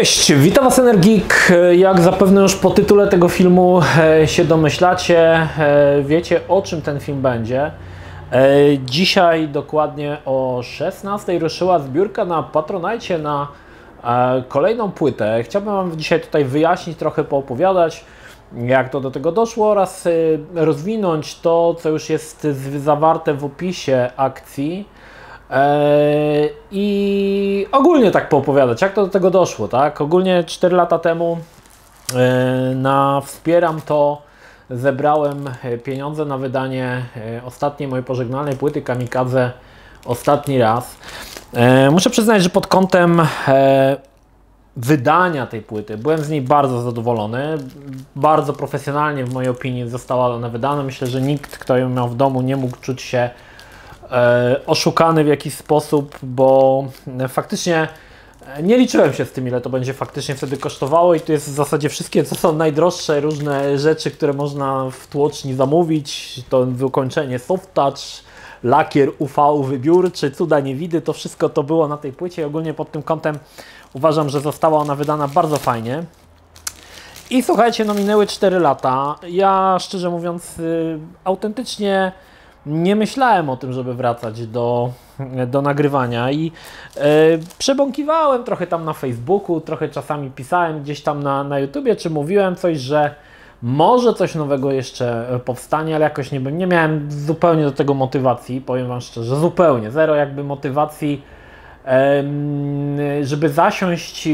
Cześć, witam Was Energik. Jak zapewne już po tytule tego filmu e, się domyślacie, e, wiecie o czym ten film będzie. E, Dzisiaj dokładnie o 16 ruszyła zbiórka na Patronite na kolejną płytę. Chciałbym Wam dzisiaj tutaj wyjaśnić, trochę poopowiadać, jak to do tego doszło oraz rozwinąć to, co już jest zawarte w opisie akcji. Eee, I ogólnie tak poopowiadać, jak to do tego doszło, tak? Ogólnie 4 lata temu e, na Wspieram to zebrałem e, pieniądze na wydanie e, ostatniej mojej pożegnalnej płyty Kamikadze ostatni raz. E, Muszę przyznać, że pod kątem e, wydania tej płyty byłem z niej bardzo zadowolony. Bardzo profesjonalnie w mojej opinii została ona wydana. Myślę, że nikt, kto ją miał w domu nie mógł czuć się oszukany w jakiś sposób, bo e, faktycznie e, nie liczyłem się z tym, ile to będzie faktycznie wtedy kosztowało i to jest w zasadzie wszystkie, co są najdroższe, różne rzeczy, które można w tłoczni zamówić, to wykończenie soft touch, lakier UV wybiórczy, cuda niewidy, to wszystko to było na tej płycie i ogólnie pod tym kątem uważam, że została ona wydana bardzo fajnie. I słuchajcie, no minęły 4 lata. Ja szczerze mówiąc, y, autentycznie nie myślałem o tym, żeby wracać do, do nagrywania i e, przebąkiwałem trochę tam na Facebooku, trochę czasami pisałem gdzieś tam na, na YouTubie, czy mówiłem coś, że może coś nowego jeszcze powstanie, ale jakoś nie, nie miałem zupełnie do tego motywacji, powiem Wam szczerze, zupełnie, zero jakby motywacji żeby zasiąść,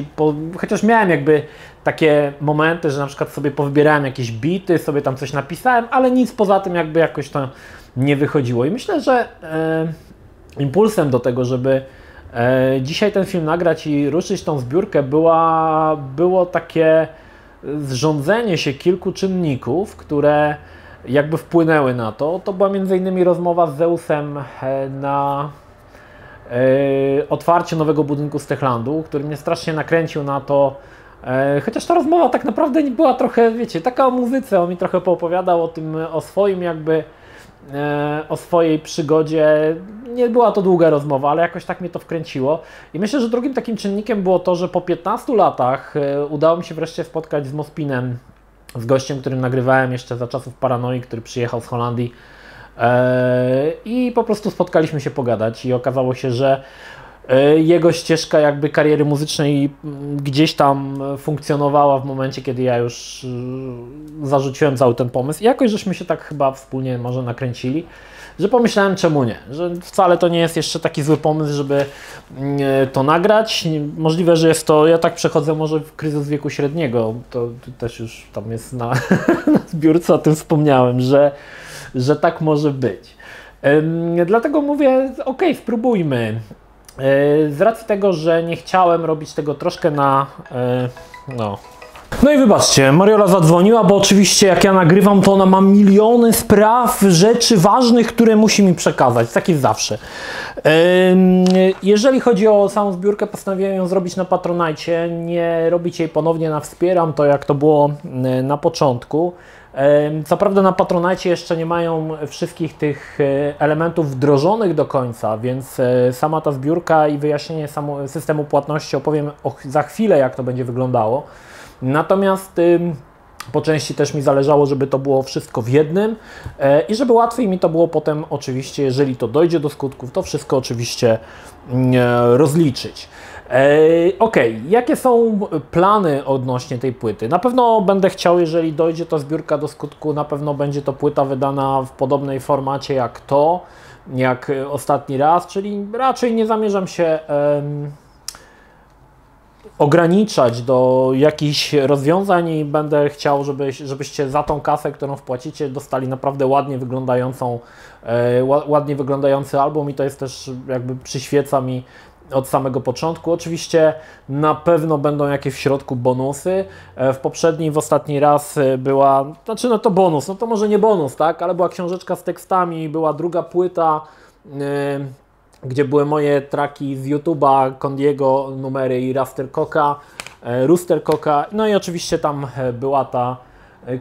chociaż miałem jakby takie momenty, że na przykład sobie powybierałem jakieś bity, sobie tam coś napisałem, ale nic poza tym jakby jakoś to nie wychodziło. I myślę, że e, impulsem do tego, żeby e, dzisiaj ten film nagrać i ruszyć tą zbiórkę była, było takie zrządzenie się kilku czynników, które jakby wpłynęły na to. To była między innymi rozmowa z Zeusem e, na e, otwarcie nowego budynku z Techlandu, który mnie strasznie nakręcił na to, e, chociaż ta rozmowa tak naprawdę była trochę, wiecie, taka o muzyce, on mi trochę poopowiadał o tym, o swoim jakby, o swojej przygodzie. Nie była to długa rozmowa, ale jakoś tak mnie to wkręciło. I myślę, że drugim takim czynnikiem było to, że po 15 latach e, udało mi się wreszcie spotkać z Mospinem, z gościem, którym nagrywałem jeszcze za czasów Paranoi, który przyjechał z Holandii. E, I po prostu spotkaliśmy się pogadać i okazało się, że e, jego ścieżka jakby kariery muzycznej gdzieś tam funkcjonowała w momencie, kiedy ja już y, zarzuciłem cały ten pomysł. I jakoś żeśmy się tak chyba wspólnie może nakręcili, że pomyślałem czemu nie, że wcale to nie jest jeszcze taki zły pomysł, żeby mm, e, to nagrać. Możliwe, że jest to, ja tak przechodzę może w kryzys wieku średniego, to też już tam jest na, na zbiórce o tym wspomniałem, że że tak może być. Dlatego mówię, ok, spróbujmy. Yy, Z racji tego, że nie chciałem robić tego troszkę na. yy, No. No i wybaczcie, Mariola zadzwoniła, bo oczywiście jak ja nagrywam, to ona ma miliony spraw, rzeczy ważnych, które musi mi przekazać. Tak jest zawsze. Jeżeli chodzi o samą zbiórkę, postanowiłem ją zrobić na Patronite, nie robić jej ponownie na Wspieram, to jak to było y, na początku. Co prawda na Patronite jeszcze nie mają wszystkich tych e, elementów wdrożonych do końca, więc e, sama ta zbiórka i wyjaśnienie systemu płatności opowiem za chwilę, jak to będzie wyglądało. Natomiast po części też mi zależało, żeby to było wszystko w jednym e, i żeby łatwiej mi to było potem oczywiście, jeżeli to dojdzie do skutków, to wszystko oczywiście mm, rozliczyć. Okej, jakie są plany odnośnie tej płyty? Na pewno będę chciał, jeżeli dojdzie ta zbiórka do skutku, na pewno będzie to płyta wydana w podobnej formacie jak to, jak ostatni raz, czyli raczej nie zamierzam się em, ograniczać do jakichś rozwiązań i będę chciał, żeby, żebyście za tą kasę, którą wpłacicie, dostali naprawdę ładnie wyglądającą, e, ła- ładnie wyglądający album i to jest też jakby przyświeca mi od samego początku. Oczywiście na pewno będą jakieś w środku bonusy. E, W poprzedniej, w ostatni raz e, była, znaczy no to bonus, no to może nie bonus, tak, ale była książeczka z tekstami, była druga płyta, e, gdzie były moje traki z YouTube'a, Kondiego numery i Raster Coca, Rooster Coca, no i oczywiście tam była ta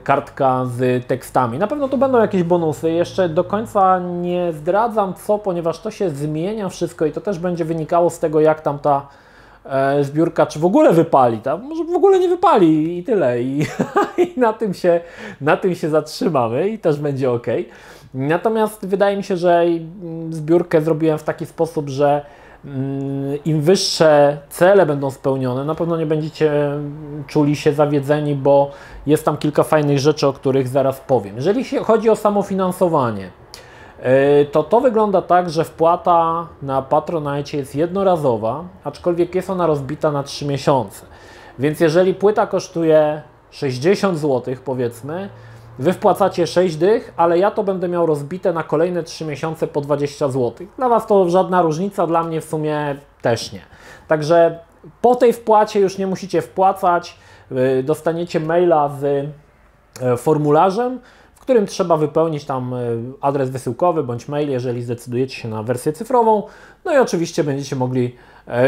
kartka z tekstami. Na pewno tu będą jakieś bonusy. Jeszcze do końca nie zdradzam co, ponieważ to się zmienia wszystko i to też będzie wynikało z tego, jak tam ta e, zbiórka, czy w ogóle wypali, tak? może w ogóle nie wypali i tyle. I, i na, tym się, na tym się zatrzymamy i też będzie ok. Natomiast wydaje mi się, że zbiórkę zrobiłem w taki sposób, że mm, im wyższe cele będą spełnione, na pewno nie będziecie czuli się zawiedzeni, bo jest tam kilka fajnych rzeczy, o których zaraz powiem. Jeżeli chodzi o samofinansowanie, e, to to wygląda tak, że wpłata na Patronite jest jednorazowa, aczkolwiek jest ona rozbita na 3 miesiące. Więc jeżeli płyta kosztuje 60 zł, powiedzmy, Wy wpłacacie 6 dych, ale ja to będę miał rozbite na kolejne 3 miesiące po 20 zł. Dla Was to żadna różnica, dla mnie w sumie też nie. Także po tej wpłacie już nie musicie wpłacać, y, dostaniecie maila z y, formularzem, w którym trzeba wypełnić tam y, adres wysyłkowy bądź mail, jeżeli zdecydujecie się na wersję cyfrową. No i oczywiście będziecie mogli,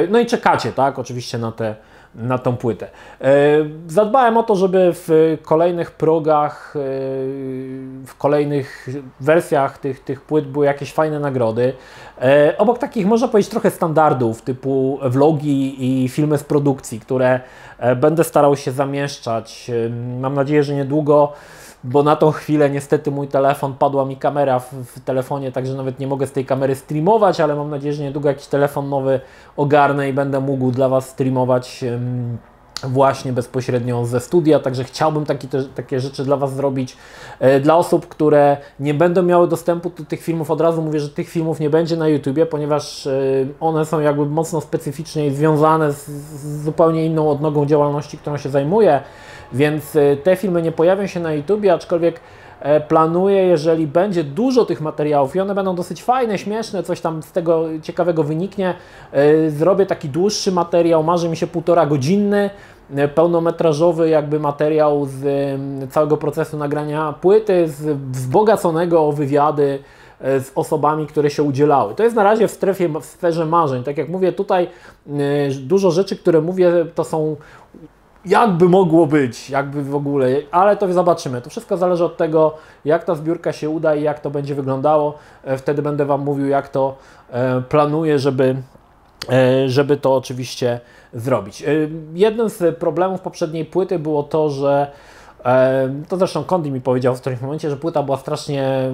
no i czekacie, tak, oczywiście na te na tą płytę. E, zadbałem o to, żeby w kolejnych progach, e, w kolejnych wersjach tych, tych płyt były jakieś fajne nagrody. E, obok takich, można powiedzieć, trochę standardów typu vlogi i filmy z produkcji, które będę starał się zamieszczać. Mam nadzieję, że niedługo bo na tą chwilę niestety mój telefon, padła mi kamera w, w, telefonie, także nawet nie mogę z tej kamery streamować, ale mam nadzieję, że niedługo jakiś telefon nowy ogarnę i będę mógł dla Was streamować właśnie bezpośrednio ze studia, także chciałbym takie, te, takie rzeczy dla Was zrobić. E, dla osób, które nie będą miały dostępu do tych filmów, od razu mówię, że tych filmów nie będzie na YouTubie, ponieważ e, one są jakby mocno specyficznie związane z, z zupełnie inną odnogą działalności, którą się zajmuję. Więc y, te filmy nie pojawią się na YouTubie, aczkolwiek e, planuję, jeżeli będzie dużo tych materiałów i one będą dosyć fajne, śmieszne, coś tam z tego ciekawego wyniknie, e, zrobię taki dłuższy materiał, marzy mi się półtora godzinny, e, pełnometrażowy jakby materiał z całego procesu nagrania płyty, z wzbogaconego o wywiady z osobami, które się udzielały. To jest na razie w strefie, w sferze marzeń. Tak jak mówię, tutaj dużo rzeczy, które mówię, to są jakby mogło być, jakby w ogóle, ale to zobaczymy. To wszystko zależy od tego, jak ta zbiórka się uda i jak to będzie wyglądało. E, wtedy będę Wam mówił, jak to e, planuję, żeby, e, żeby to oczywiście zrobić. Jednym z problemów poprzedniej płyty było to, że to zresztą Kondi mi powiedział w którymś momencie, że płyta była strasznie,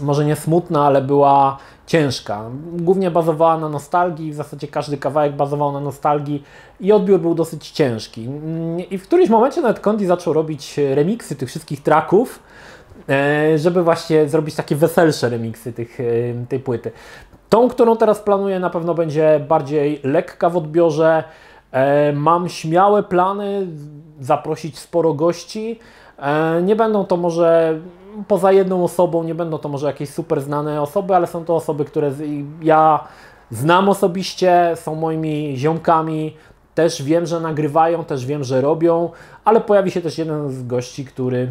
może nie smutna, ale była ciężka. Głównie bazowała na nostalgii, w zasadzie każdy kawałek bazował na nostalgii i odbiór był dosyć ciężki. I w którymś momencie nawet Kondi zaczął robić remiksy tych wszystkich tracków, e, żeby właśnie zrobić takie weselsze remiksy tych, e, tej płyty. Tą, którą teraz planuję, na pewno będzie bardziej lekka w odbiorze. E, mam śmiałe plany zaprosić sporo gości. Nie będą to może poza jedną osobą, nie będą to może jakieś super znane osoby, ale są to osoby, które ja znam osobiście, są moimi ziomkami, też wiem, że nagrywają, też wiem, że robią, ale pojawi się też jeden z gości, który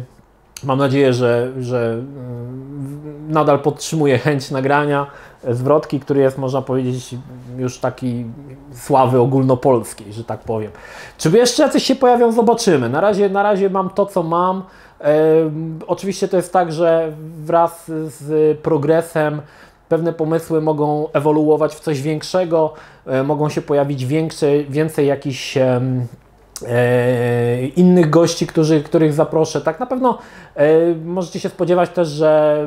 mam nadzieję, że, że mm, nadal podtrzymuje chęć nagrania zwrotki, który jest, można powiedzieć, już taki sławy ogólnopolskiej, że tak powiem. Czy jeszcze jacyś się pojawią, zobaczymy. Na razie, na razie mam to, co mam. Oczywiście to jest tak, że wraz z progresem pewne pomysły mogą ewoluować w coś większego, e, mogą się pojawić większe, więcej jakichś e, innych gości, którzy, których zaproszę. Tak na pewno e, możecie się spodziewać też, że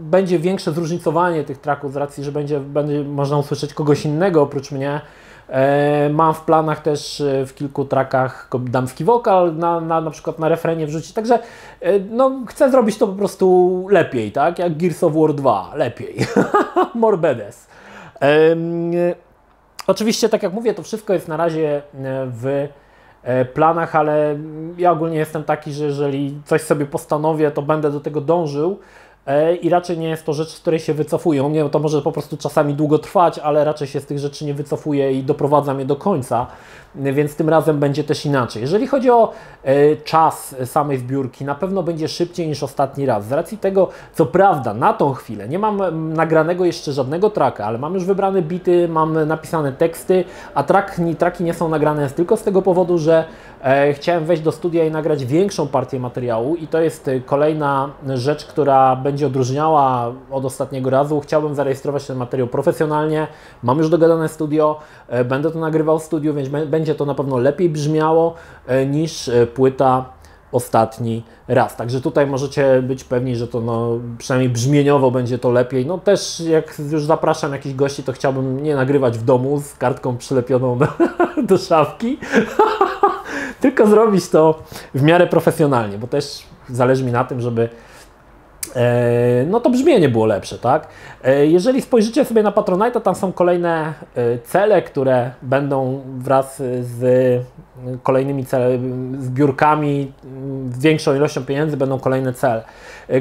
będzie większe zróżnicowanie tych traków z racji, że będzie, będzie można usłyszeć kogoś innego oprócz mnie. E, mam w planach też e, w kilku trakach damski wokal, na, na, na przykład na refrenie wrzucić, także e, no, chcę zrobić to po prostu lepiej, tak? Jak Gears of War 2, lepiej. More badass. Oczywiście, tak jak mówię, to wszystko jest na razie w planach, ale ja ogólnie jestem taki, że jeżeli coś sobie postanowię, to będę do tego dążył. E, i raczej nie jest to rzecz, z której się wycofuję. U mnie to może po prostu czasami długo trwać, ale raczej się z tych rzeczy nie wycofuję i doprowadzam je do końca więc tym razem będzie też inaczej. Jeżeli chodzi o e, czas samej zbiórki, na pewno będzie szybciej niż ostatni raz. Z racji tego, co prawda, na tą chwilę nie mam nagranego jeszcze żadnego traka, ale mam już wybrane bity, mam napisane teksty, a traki, traki nie są nagrane tylko z tego powodu, że e, chciałem wejść do studia i nagrać większą partię materiału i to jest kolejna rzecz, która będzie będzie odróżniała od ostatniego razu. Chciałbym zarejestrować ten materiał profesjonalnie. Mam już dogadane studio, e, będę to nagrywał w studiu, więc będzie to na pewno lepiej brzmiało e, niż płyta ostatni raz. Także tutaj możecie być pewni, że to no, przynajmniej brzmieniowo będzie to lepiej. No też jak już zapraszam jakichś gości, to chciałbym nie nagrywać w domu z kartką przylepioną do, do szafki, tylko zrobić to w miarę profesjonalnie, bo też zależy mi na tym, żeby E, no to brzmienie było lepsze, tak? E, jeżeli spojrzycie sobie na Patronite, tam są kolejne e, cele, które będą wraz z kolejnymi cele, zbiórkami, z większą ilością pieniędzy będą kolejne cele.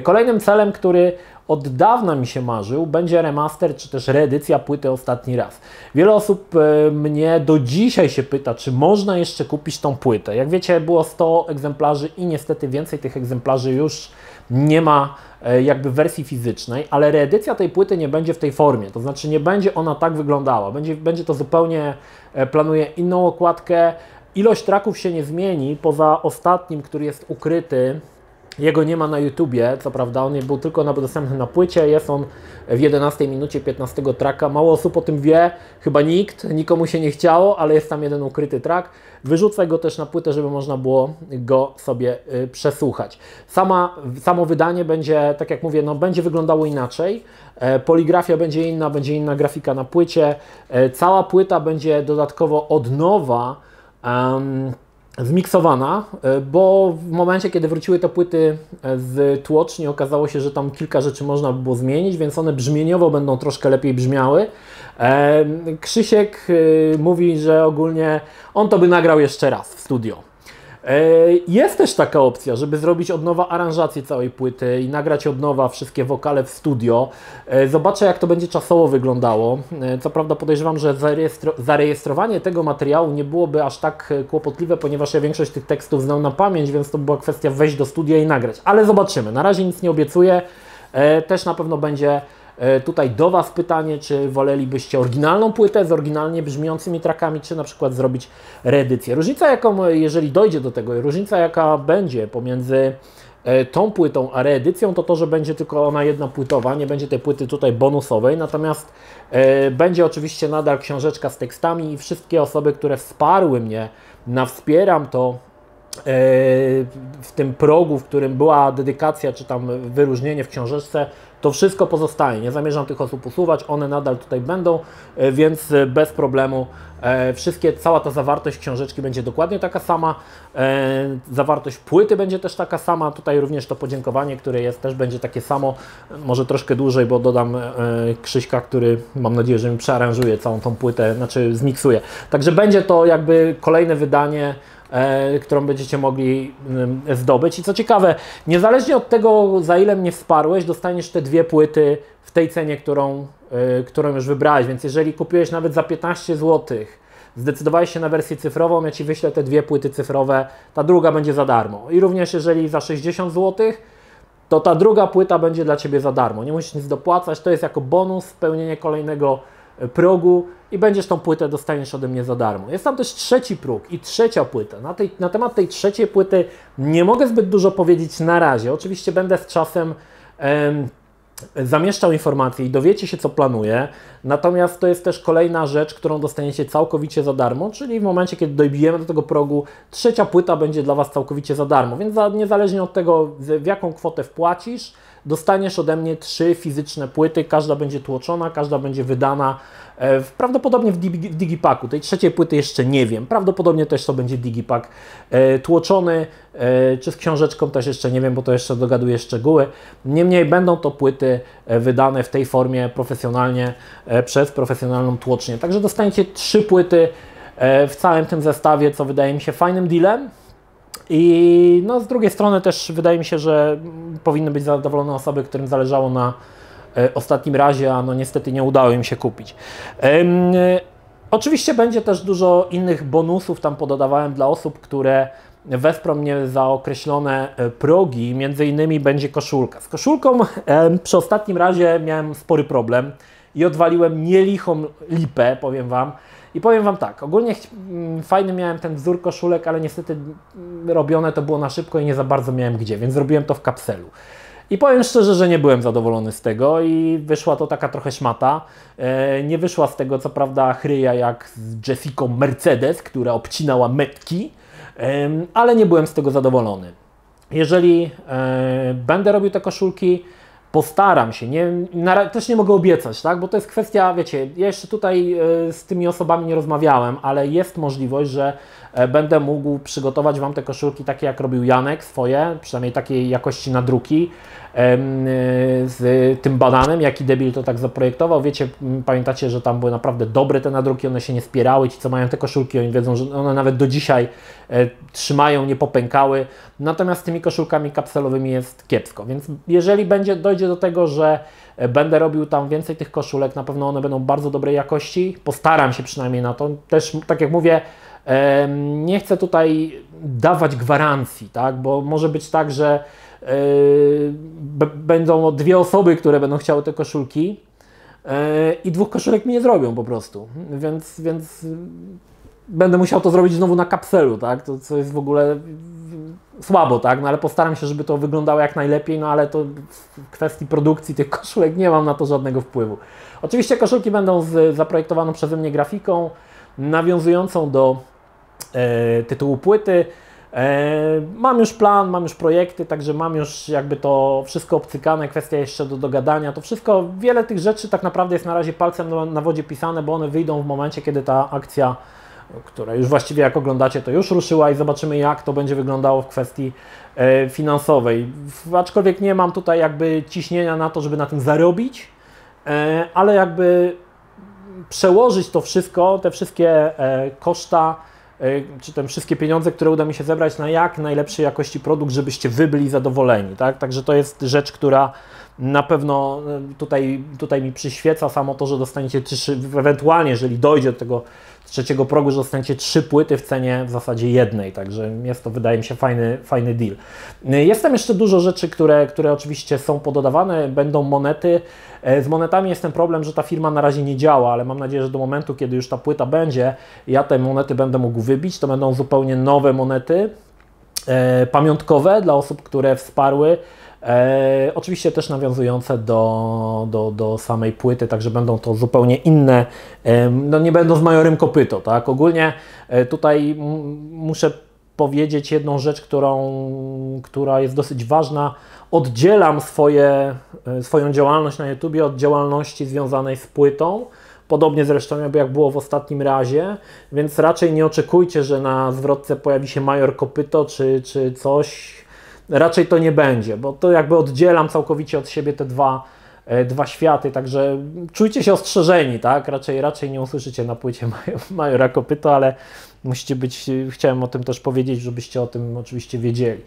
Kolejnym celem, który od dawna mi się marzył, będzie remaster czy też reedycja płyty ostatni raz. Wiele osób mnie do dzisiaj się pyta, czy można jeszcze kupić tą płytę. Jak wiecie, było 100 egzemplarzy i niestety więcej tych egzemplarzy już nie ma e, jakby wersji fizycznej, ale reedycja tej płyty nie będzie w tej formie, to znaczy nie będzie ona tak wyglądała, będzie, będzie to zupełnie, e, planuję inną okładkę, ilość traków się nie zmieni, poza ostatnim, który jest ukryty jego nie ma na YouTubie, co prawda, on był tylko dostępny na płycie, jest on w 11 minucie 15 traka. Mało osób o tym wie, chyba nikt, nikomu się nie chciało, ale jest tam jeden ukryty track. Wyrzucę go też na płytę, żeby można było go sobie y, przesłuchać. Sama, samo wydanie będzie, tak jak mówię, no, będzie wyglądało inaczej. E, poligrafia będzie inna, będzie inna grafika na płycie. E, cała płyta będzie dodatkowo od nowa. Um, zmiksowana, e, bo w momencie, kiedy wróciły te płyty e, z tłoczni, okazało się, że tam kilka rzeczy można by było zmienić, więc one brzmieniowo będą troszkę lepiej brzmiały. E, Krzysiek mówi, że ogólnie on to by nagrał jeszcze raz w studio. E, jest też taka opcja, żeby zrobić od nowa aranżację całej płyty i nagrać od nowa wszystkie wokale w studio. E, zobaczę, jak to będzie czasowo wyglądało. E, co prawda podejrzewam, że zarejestrowanie tego materiału nie byłoby aż tak kłopotliwe, ponieważ ja większość tych tekstów znam na pamięć, więc to była kwestia wejść do studia i nagrać. Ale zobaczymy. Na razie nic nie obiecuję. Też na pewno będzie tutaj do Was pytanie, czy wolelibyście oryginalną płytę z oryginalnie brzmiącymi trakami, czy na przykład zrobić reedycję. Różnica, jaką, jeżeli dojdzie do tego, różnica, jaka będzie pomiędzy e, tą płytą a reedycją, to to, że będzie tylko ona jedna płytowa, nie będzie tej płyty tutaj bonusowej, natomiast e, będzie oczywiście nadal książeczka z tekstami i wszystkie osoby, które wsparły mnie na Wspieram, to w tym progu, w którym była dedykacja czy tam wyróżnienie w książeczce, to wszystko pozostaje. Nie zamierzam tych osób usuwać, one nadal tutaj będą, e, więc e, bez problemu e, wszystkie, cała ta zawartość książeczki będzie dokładnie taka sama. Zawartość płyty będzie też taka sama. Tutaj również to podziękowanie, które jest, też będzie takie samo. Może troszkę dłużej, bo dodam Krzyśka, który mam nadzieję, że mi przearanżuje całą tą płytę, znaczy zmiksuje. Także będzie to jakby kolejne wydanie E, którą będziecie mogli zdobyć. I co ciekawe, niezależnie od tego, za ile mnie wsparłeś, dostaniesz te dwie płyty w tej cenie, którą, e, którą już wybrałeś. Więc jeżeli kupiłeś nawet za 15 zł, zdecydowałeś się na wersję cyfrową, ja Ci wyślę te dwie płyty cyfrowe, ta druga będzie za darmo. I również jeżeli za 60 zł, to ta druga płyta będzie dla Ciebie za darmo. Nie musisz nic dopłacać, to jest jako bonus spełnienie kolejnego progu i będziesz tą płytę dostaniesz ode mnie za darmo. Jest tam też trzeci próg i trzecia płyta. Na, tej, na temat tej trzeciej płyty nie mogę zbyt dużo powiedzieć na razie. Oczywiście będę z czasem em, zamieszczał informacje i dowiecie się, co planuję. Natomiast to jest też kolejna rzecz, którą dostaniecie całkowicie za darmo, czyli w momencie, kiedy dojbijemy do tego progu, trzecia płyta będzie dla Was całkowicie za darmo. Więc za, niezależnie od tego, w jaką kwotę wpłacisz, dostaniesz ode mnie trzy fizyczne płyty, każda będzie tłoczona, każda będzie wydana e, prawdopodobnie w, digi, w Digipaku. Tej trzeciej płyty jeszcze nie wiem. Prawdopodobnie też to będzie Digipak e, tłoczony, e, czy z książeczką też jeszcze nie wiem, bo to jeszcze dogaduję szczegóły. Niemniej będą to płyty wydane w tej formie profesjonalnie przez profesjonalną tłocznię. Także dostaniecie trzy płyty w całym tym zestawie, co wydaje mi się fajnym dealem. I no, z drugiej strony też wydaje mi się, że powinny być zadowolone osoby, którym zależało na e, ostatnim razie, a no niestety nie udało im się kupić. Oczywiście będzie też dużo innych bonusów tam pododawałem dla osób, które wesprą mnie za określone e, progi, między innymi będzie koszulka. Z koszulką przy ostatnim razie miałem spory problem i odwaliłem nielichą lipę, powiem Wam. I powiem Wam tak, ogólnie mm, fajny miałem ten wzór koszulek, ale niestety mm, robione to było na szybko i nie za bardzo miałem gdzie, więc zrobiłem to w kapselu. I powiem szczerze, że nie byłem zadowolony z tego i wyszła to taka trochę szmata. E, nie wyszła z tego co prawda chryja jak z Jessica Mercedes, która obcinała metki, ale nie byłem z tego zadowolony. Jeżeli e, będę robił te koszulki, postaram się, nie, na, też nie mogę obiecać, tak? bo to jest kwestia, wiecie, ja jeszcze tutaj e, z tymi osobami nie rozmawiałem, ale jest możliwość, że będę mógł przygotować Wam te koszulki takie jak robił Janek swoje, przynajmniej takiej jakości nadruki, z tym bananem, jaki debil to tak zaprojektował. Wiecie, pamiętacie, że tam były naprawdę dobre te nadruki, one się nie spierały, ci co mają te koszulki, oni wiedzą, że one nawet do dzisiaj e, trzymają, nie popękały. Natomiast z tymi koszulkami kapselowymi jest kiepsko, więc jeżeli będzie, dojdzie do tego, że e, będę robił tam więcej tych koszulek, na pewno one będą bardzo dobrej jakości, postaram się przynajmniej na to. Też, tak jak mówię, nie chcę tutaj dawać gwarancji, tak? bo może być tak, że będą dwie osoby, które będą chciały te koszulki e, i dwóch koszulek mi nie zrobią po prostu, więc, więc będę musiał to zrobić znowu na kapselu, tak, to co jest w ogóle słabo, tak, no ale postaram się, żeby to wyglądało jak najlepiej, no ale to w kwestii produkcji tych koszulek nie mam na to żadnego wpływu. Oczywiście koszulki będą z zaprojektowaną przeze mnie grafiką, nawiązującą do e, tytułu płyty, E, mam już plan, mam już projekty, także mam już jakby to wszystko obcykane, kwestia jeszcze do dogadania. To wszystko, wiele tych rzeczy tak naprawdę jest na razie palcem na wodzie pisane, bo one wyjdą w momencie, kiedy ta akcja, która już właściwie jak oglądacie, to już ruszyła i zobaczymy jak to będzie wyglądało w kwestii e, finansowej. Aczkolwiek nie mam tutaj jakby ciśnienia na to, żeby na tym zarobić, e, ale jakby przełożyć to wszystko, te wszystkie koszta E, czy te wszystkie pieniądze, które uda mi się zebrać na jak najlepszej jakości produkt, żebyście wy byli zadowoleni, tak? Także to jest rzecz, która na pewno e, tutaj, tutaj mi przyświeca samo to, że dostaniecie trzy, ewentualnie, jeżeli dojdzie do tego trzeciego progu, że dostaniecie trzy płyty w cenie w zasadzie jednej, także jest to wydaje mi się fajny, fajny deal. E, jest tam jeszcze dużo rzeczy, które, które oczywiście są pododawane, będą monety. E, z monetami jest ten problem, że ta firma na razie nie działa, ale mam nadzieję, że do momentu, kiedy już ta płyta będzie, ja te monety będę mógł wybić, to będą zupełnie nowe monety, pamiątkowe dla osób, które wsparły E, oczywiście też nawiązujące do, do, do samej płyty, także będą to zupełnie inne, e, no nie będą z majorem kopyto, tak? Ogólnie e, tutaj muszę powiedzieć jedną rzecz, którą, która jest dosyć ważna. Oddzielam swoje, e, swoją działalność na YouTube od działalności związanej z płytą. Podobnie zresztą jak było w ostatnim razie, więc raczej nie oczekujcie, że na zwrotce pojawi się major kopyto czy, czy coś raczej to nie będzie, bo to jakby oddzielam całkowicie od siebie te dwa, e, dwa światy, także czujcie się ostrzeżeni, tak? Raczej, raczej nie usłyszycie na płycie Majora Kopyto, ale musicie być, chciałem o tym też powiedzieć, żebyście o tym oczywiście wiedzieli.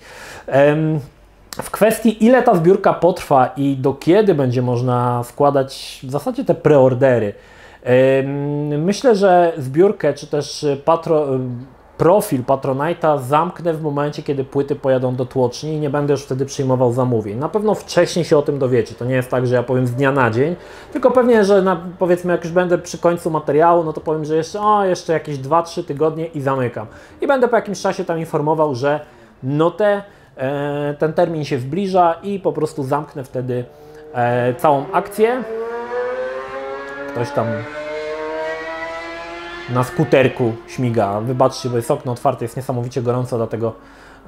W kwestii ile ta zbiórka potrwa i do kiedy będzie można składać w zasadzie te preordery, myślę, że zbiórkę czy też patro, profil Patronite'a zamknę w momencie, kiedy płyty pojadą do tłoczni i nie będę już wtedy przyjmował zamówień. Na pewno wcześniej się o tym dowiecie. To nie jest tak, że ja powiem z dnia na dzień, tylko pewnie, że na, powiedzmy jak już będę przy końcu materiału, no to powiem, że jeszcze, o, jeszcze jakieś 2-3 tygodnie i zamykam. I będę po jakimś czasie tam informował, że no te, e, ten termin się zbliża i po prostu zamknę wtedy e, całą akcję. Ktoś tam na skuterku śmiga. Wybaczcie, bo jest okno otwarte, jest niesamowicie gorąco, dlatego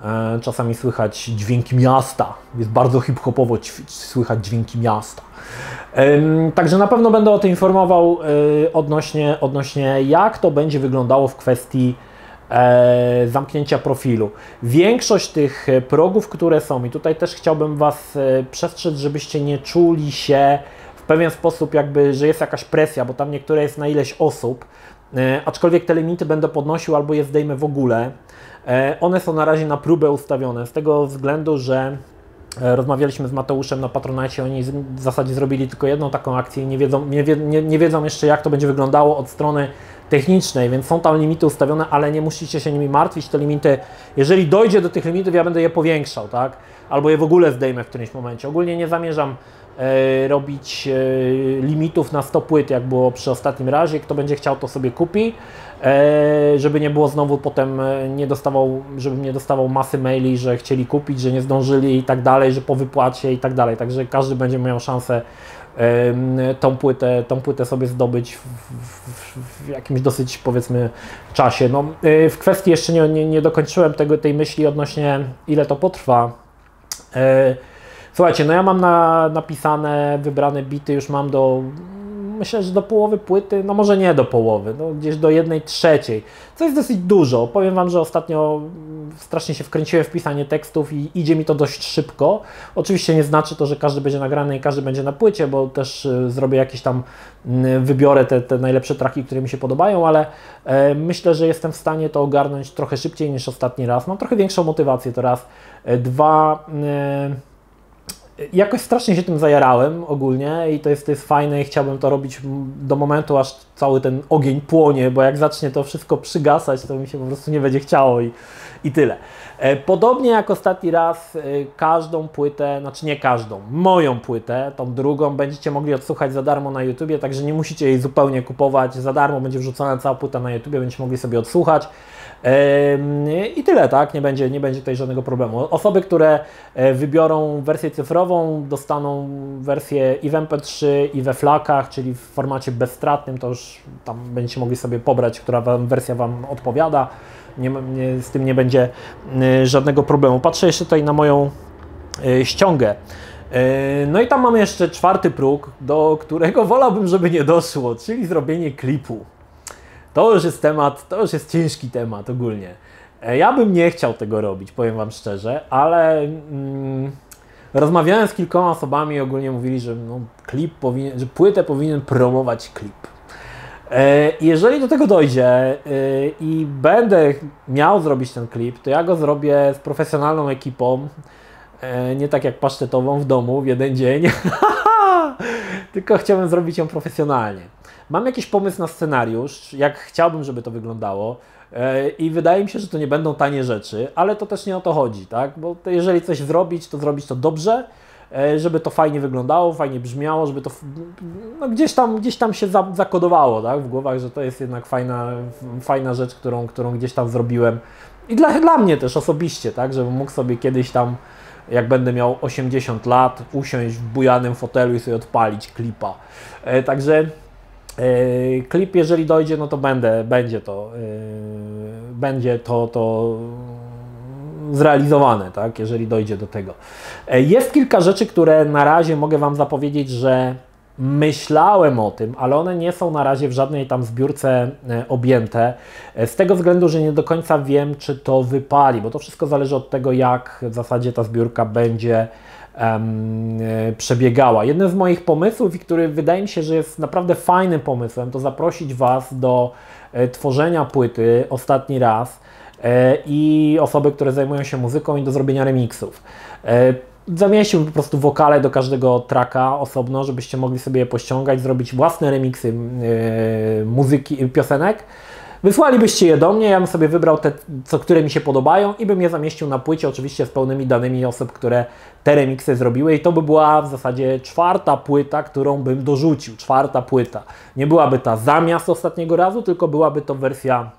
e, czasami słychać dźwięki miasta. Jest bardzo hip-hopowo słychać dźwięki miasta. Także na pewno będę o tym informował e, odnośnie, odnośnie jak to będzie wyglądało w kwestii e, zamknięcia profilu. Większość tych progów, które są, i tutaj też chciałbym Was przestrzec, żebyście nie czuli się w pewien sposób jakby, że jest jakaś presja, bo tam niektóre jest na ileś osób, aczkolwiek te limity będę podnosił albo je zdejmę w ogóle. E, one są na razie na próbę ustawione, z tego względu, że e, Rozmawialiśmy z Mateuszem na Patronite, oni w zasadzie zrobili tylko jedną taką akcję i nie wiedzą, nie, nie, nie wiedzą jeszcze jak to będzie wyglądało od strony technicznej, więc są tam limity ustawione, ale nie musicie się nimi martwić. Te limity, jeżeli dojdzie do tych limitów, ja będę je powiększał, tak? Albo je w ogóle zdejmę w którymś momencie. Ogólnie nie zamierzam e, robić e, limitów na 100 płyt, jak było przy ostatnim razie. Kto będzie chciał, to sobie kupi, e, żeby nie było znowu potem e, nie dostawał, nie dostawał masy maili, że chcieli kupić, że nie zdążyli i tak dalej, że po wypłacie i tak dalej. Także każdy będzie miał szansę tą płytę, tą płytę sobie zdobyć w, w, w jakimś dosyć powiedzmy czasie. No, e, w kwestii jeszcze nie, nie, nie dokończyłem tego, tej myśli odnośnie ile to potrwa. E, Słuchajcie, no ja mam na, napisane, wybrane bity, już mam do, myślę, że do połowy płyty, no może nie do połowy, no gdzieś do jednej trzeciej, co jest dosyć dużo. Powiem Wam, że ostatnio strasznie się wkręciłem w pisanie tekstów i idzie mi to dość szybko. Oczywiście nie znaczy to, że każdy będzie nagrany i każdy będzie na płycie, bo też y, zrobię jakieś tam, wybiorę te, te najlepsze traki, które mi się podobają, ale e, myślę, że jestem w stanie to ogarnąć trochę szybciej niż ostatni raz. Mam trochę większą motywację teraz. E, dwa... E, jakoś strasznie się tym zajarałem ogólnie i to jest, to jest fajne i chciałbym to robić do momentu, aż cały ten ogień płonie, bo jak zacznie to wszystko przygasać, to mi się po prostu nie będzie chciało i, i tyle. E, podobnie jak ostatni raz, e, każdą płytę, znaczy nie każdą, moją płytę, tą drugą, będziecie mogli odsłuchać za darmo na YouTubie, także nie musicie jej zupełnie kupować, za darmo będzie wrzucona cała płyta na YouTubie, będziecie mogli sobie odsłuchać. I tyle, tak? Nie będzie, nie będzie tutaj żadnego problemu. Osoby, które e, wybiorą wersję cyfrową, dostaną wersję i w MP3, i we flakach, czyli w formacie bezstratnym, to już tam będziecie mogli sobie pobrać, która wersja Wam odpowiada. Nie, nie, z tym nie będzie e, żadnego problemu. Patrzę jeszcze tutaj na moją e, ściągę. No i tam mamy jeszcze czwarty próg, do którego wolałbym, żeby nie doszło, czyli zrobienie klipu. To już jest temat, to już jest ciężki temat ogólnie. E, ja bym nie chciał tego robić, powiem Wam szczerze, ale mm, rozmawiałem z kilkoma osobami i ogólnie mówili, że no, klip powinien, że płytę powinien promować klip. E, jeżeli do tego dojdzie e, i będę miał zrobić ten klip, to ja go zrobię z profesjonalną ekipą, nie tak jak pasztetową w domu w jeden dzień, tylko chciałbym zrobić ją profesjonalnie. Mam jakiś pomysł na scenariusz, jak chciałbym, żeby to wyglądało. E, I wydaje mi się, że to nie będą tanie rzeczy, ale to też nie o to chodzi, tak? Bo jeżeli coś zrobić, to zrobić to dobrze, e, żeby to fajnie wyglądało, fajnie brzmiało, żeby to no gdzieś, tam, gdzieś tam się zakodowało tak? w głowach, że to jest jednak fajna, fajna rzecz, którą, którą gdzieś tam zrobiłem. I dla, dla mnie też osobiście, tak? żebym mógł sobie kiedyś tam, jak będę miał 80 lat, usiąść w bujanym fotelu i sobie odpalić klipa. E, także E, klip, jeżeli dojdzie, no to będę, będzie to, e, będzie to, to zrealizowane, tak, jeżeli dojdzie do tego. E, jest kilka rzeczy, które na razie mogę Wam zapowiedzieć, że myślałem o tym, ale one nie są na razie w żadnej tam zbiórce objęte, z tego względu, że nie do końca wiem, czy to wypali, bo to wszystko zależy od tego, jak w zasadzie ta zbiórka będzie E, przebiegała. Jeden z moich pomysłów, i który wydaje mi się, że jest naprawdę fajnym pomysłem, to zaprosić Was do e, tworzenia płyty ostatni raz e, i osoby, które zajmują się muzyką i do zrobienia remixów. Zamieściłbym po prostu wokale do każdego traka osobno, żebyście mogli sobie je pościągać, zrobić własne remixy muzyki, piosenek Wysłalibyście je do mnie, ja bym sobie wybrał te, co, które mi się podobają i bym je zamieścił na płycie, oczywiście z pełnymi danymi osób, które te remiksy zrobiły i to by była w zasadzie czwarta płyta, którą bym dorzucił, czwarta płyta. Nie byłaby ta zamiast ostatniego razu, tylko byłaby to wersja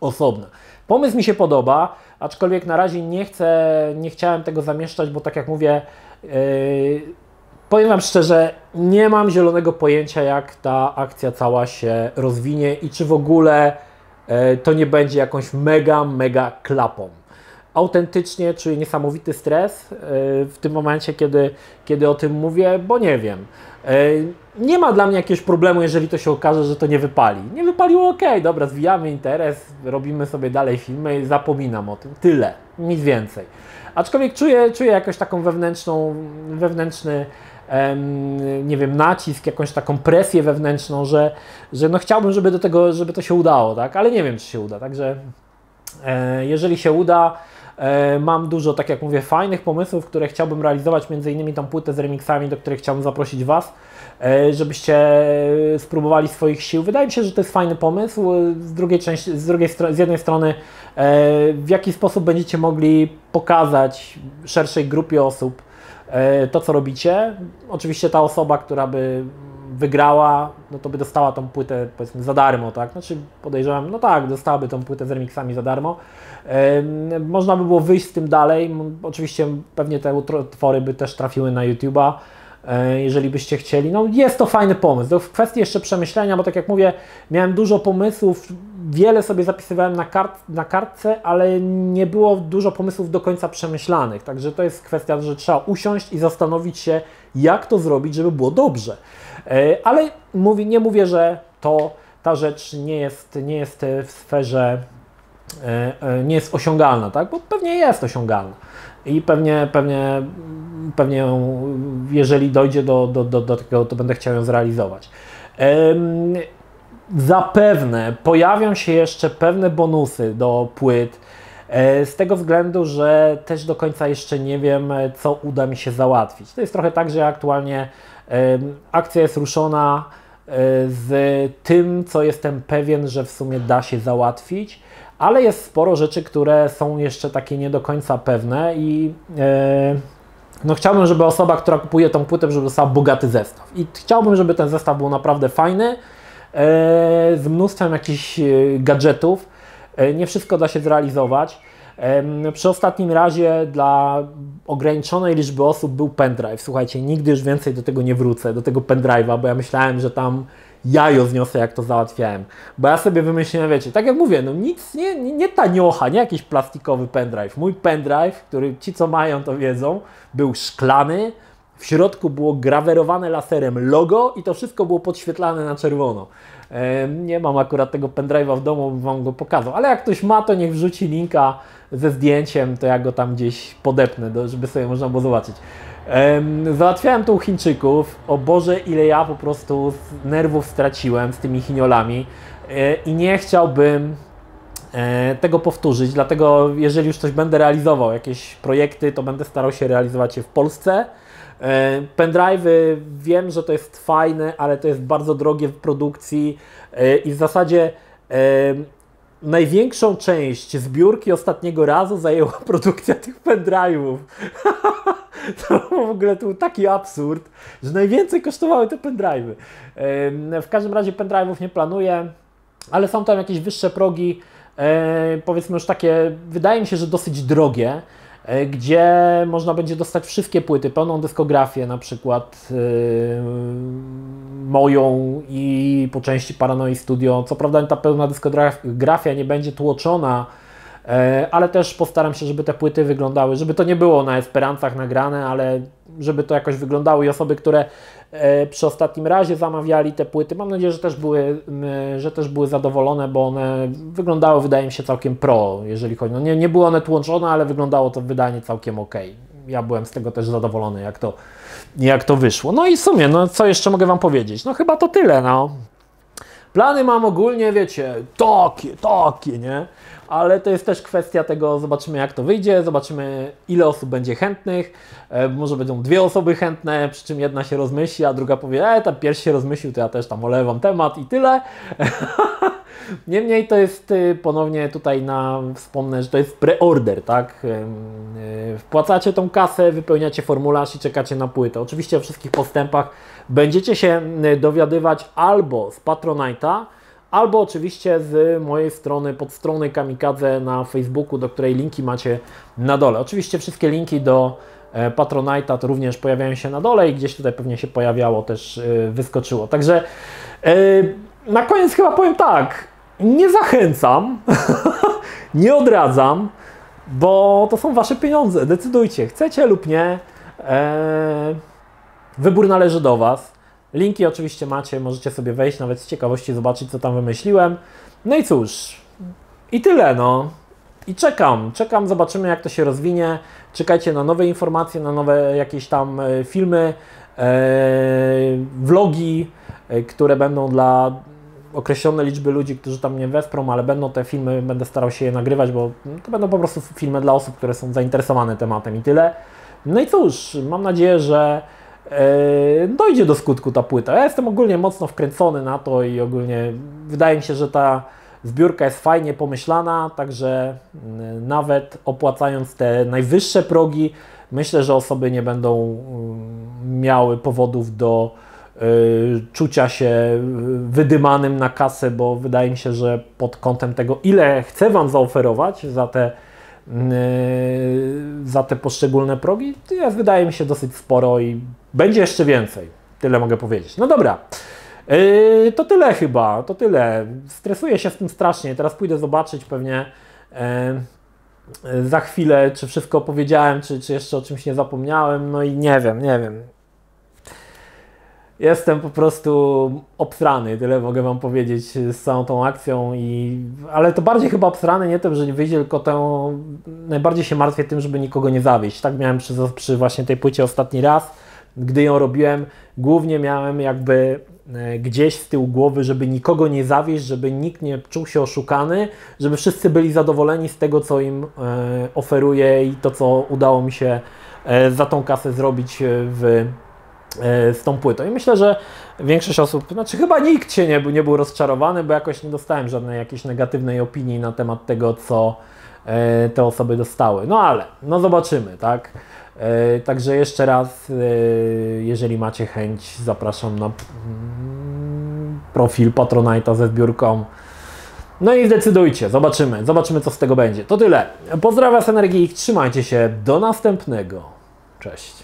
osobna. Pomysł mi się podoba, aczkolwiek na razie nie chcę, nie chciałem tego zamieszczać, bo tak jak mówię, yy, powiem Wam szczerze, nie mam zielonego pojęcia, jak ta akcja cała się rozwinie i czy w ogóle E, to nie będzie jakąś mega, mega klapą. Autentycznie czuję niesamowity stres e, w tym momencie, kiedy, kiedy o tym mówię, bo nie wiem. E, nie ma dla mnie jakiegoś problemu, jeżeli to się okaże, że to nie wypali. Nie wypaliło, ok, dobra, zwijamy interes, robimy sobie dalej filmy zapominam o tym. Tyle, nic więcej. Aczkolwiek czuję, czuję jakąś taką wewnętrzną, wewnętrzny nie wiem, nacisk, jakąś taką presję wewnętrzną, że, że no chciałbym, żeby do tego, żeby to się udało, tak? Ale nie wiem, czy się uda. Także e, jeżeli się uda, mam dużo, tak jak mówię, fajnych pomysłów, które chciałbym realizować, między innymi tą płytę z remixami, do których chciałbym zaprosić Was, e, żebyście spróbowali swoich sił. Wydaje mi się, że to jest fajny pomysł. Z drugiej części, z, drugiej, z jednej strony, w jaki sposób będziecie mogli pokazać szerszej grupie osób, e, to, co robicie. Oczywiście ta osoba, która by wygrała, no to by dostała tą płytę powiedzmy za darmo, tak? Znaczy podejrzewam, no tak, dostałaby tą płytę z remixami za darmo. Można by było wyjść z tym dalej. Oczywiście pewnie te utwory by też trafiły na YouTube'a. E, jeżeli byście chcieli. No jest to fajny pomysł. To w kwestii jeszcze przemyślenia, bo tak jak mówię, miałem dużo pomysłów, wiele sobie zapisywałem na, kart, na kartce, ale nie było dużo pomysłów do końca przemyślanych. Także to jest kwestia, że trzeba usiąść i zastanowić się, jak to zrobić, żeby było dobrze. E, ale mówi, nie mówię, że to ta rzecz nie jest, nie jest w sferze, e, nie jest osiągalna, tak? bo pewnie jest osiągalna i pewnie, pewnie, pewnie jeżeli dojdzie do, do, do, do tego, to będę chciał ją zrealizować. Zapewne pojawią się jeszcze pewne bonusy do płyt, e, z tego względu, że też do końca jeszcze nie wiem, co uda mi się załatwić. To jest trochę tak, że aktualnie akcja jest ruszona e, z tym, co jestem pewien, że w sumie da się załatwić ale jest sporo rzeczy, które są jeszcze takie nie do końca pewne i e, no chciałbym, żeby osoba, która kupuje tą płytę, żeby dostała bogaty zestaw. I chciałbym, żeby ten zestaw był naprawdę fajny, e, z mnóstwem jakichś gadżetów. Nie wszystko da się zrealizować. Przy ostatnim razie dla ograniczonej liczby osób był pendrive. Słuchajcie, nigdy już więcej do tego nie wrócę, do tego pendrive'a, bo ja myślałem, że tam jajo zniosę, jak to załatwiałem. Bo ja sobie wymyśliłem, wiecie, tak jak mówię, no nic, nie, nie, nie taniocha, nie jakiś plastikowy pendrive. Mój pendrive, który ci, co mają, to wiedzą, był szklany, w środku było grawerowane laserem logo i to wszystko było podświetlane na czerwono. Nie mam akurat tego pendrive'a w domu, bym Wam go pokazał, ale jak ktoś ma, to niech wrzuci linka ze zdjęciem, to ja go tam gdzieś podepnę, żeby sobie można było zobaczyć. Załatwiałem tu Chińczyków. O Boże, ile ja po prostu nerwów straciłem z tymi chiniolami e, i nie chciałbym e, tego powtórzyć, dlatego jeżeli już coś będę realizował, jakieś projekty, to będę starał się realizować je w Polsce. E, pendrive'y wiem, że to jest fajne, ale to jest bardzo drogie w produkcji i w zasadzie największą część zbiórki ostatniego razu zajęła produkcja tych pendrive'ów. to w ogóle to był taki absurd, że najwięcej kosztowały te pendrive'y. W każdym razie pendrive'ów nie planuję, ale są tam jakieś wyższe progi, e, powiedzmy już takie, wydaje mi się, że dosyć drogie, e, gdzie można będzie dostać wszystkie płyty, pełną dyskografię, na przykład yy, moją i po części Paranoi Studio. Co prawda ta pełna dyskografia nie będzie tłoczona E, ale też postaram się, żeby te płyty wyglądały, żeby to nie było na Esperancach nagrane, ale żeby to jakoś wyglądało i osoby, które e, przy ostatnim razie zamawiali te płyty, mam nadzieję, że też były, że też były zadowolone, bo one wyglądały, wydaje mi się, całkiem pro, jeżeli chodzi. No nie, nie były one tłączone, ale wyglądało to wydanie całkiem ok. Ja byłem z tego też zadowolony, jak to, jak to wyszło. No i w sumie, no co jeszcze mogę Wam powiedzieć? No chyba to tyle, no. Plany mam ogólnie, wiecie, takie, takie, nie? Ale to jest też kwestia tego, zobaczymy jak to wyjdzie, zobaczymy ile osób będzie chętnych, e, może będą dwie osoby chętne, przy czym jedna się rozmyśli, a druga powie, e, ta pierwszy się rozmyślił, to ja też tam olewam temat i tyle. Niemniej to jest y, ponownie tutaj na, wspomnę, że to jest preorder, tak? Y, wpłacacie tą kasę, wypełniacie formularz i czekacie na płytę. Oczywiście o wszystkich postępach będziecie się y, dowiadywać albo z Patronite'a, albo oczywiście z mojej strony, pod strony Kamikadze na Facebooku, do której linki macie na dole. Oczywiście wszystkie linki do e, Patronite'a to również pojawiają się na dole i gdzieś tutaj pewnie się pojawiało, też e, wyskoczyło. Także e, na koniec chyba powiem tak, nie zachęcam, nie odradzam, bo to są Wasze pieniądze, decydujcie, chcecie lub nie. Wybór należy do Was. Linki oczywiście macie, możecie sobie wejść, nawet z ciekawości zobaczyć, co tam wymyśliłem. No i cóż, i tyle, no. I czekam, czekam, zobaczymy jak to się rozwinie. Czekajcie na nowe informacje, na nowe jakieś tam e, filmy, e, vlogi, e, które będą dla określone liczby ludzi, którzy tam mnie wesprą, ale będą te filmy, będę starał się je nagrywać, bo to będą po prostu filmy dla osób, które są zainteresowane tematem i tyle. No i cóż, mam nadzieję, że dojdzie do skutku ta płyta. Ja jestem ogólnie mocno wkręcony na to i ogólnie wydaje mi się, że ta zbiórka jest fajnie pomyślana, także nawet opłacając te najwyższe progi, Myślę, że osoby nie będą mm, miały powodów do czucia się wydymanym na kasę, bo wydaje mi się, że pod kątem tego, ile chcę Wam zaoferować za te, za te poszczególne progi, jest, wydaje mi się dosyć sporo i będzie jeszcze więcej. Tyle mogę powiedzieć. No dobra. Yy, to tyle chyba, to tyle. Stresuję się z tym strasznie. Teraz pójdę zobaczyć pewnie yy, za chwilę, czy wszystko powiedziałem, czy, czy jeszcze o czymś nie zapomniałem. No i nie wiem, nie wiem. Jestem po prostu obsrany, tyle mogę Wam powiedzieć z całą tą akcją. I, ale to bardziej chyba obsrany nie tym, że nie wyjdzie, tylko tą, najbardziej się martwię tym, żeby nikogo nie zawieść. Tak miałem przy, przy właśnie tej płycie ostatni raz, gdy ją robiłem. Głównie miałem jakby E, gdzieś z tyłu głowy, żeby nikogo nie zawieść, żeby nikt nie czuł się oszukany, żeby wszyscy byli zadowoleni z tego, co im e, oferuję i to, co udało mi się e, za tą kasę zrobić w, z tą płytą. I myślę, że większość osób, znaczy chyba nikt się nie, nie był rozczarowany, bo jakoś nie dostałem żadnej jakiejś negatywnej opinii na temat tego, co te osoby dostały. No ale, no zobaczymy, tak? E, także jeszcze raz, e, jeżeli macie chęć, zapraszam na mm, profil Patronite'a ze zbiórką. No i zdecydujcie, zobaczymy, zobaczymy co z tego będzie. To tyle. Pozdrawiam z energii, trzymajcie się, do następnego. Cześć.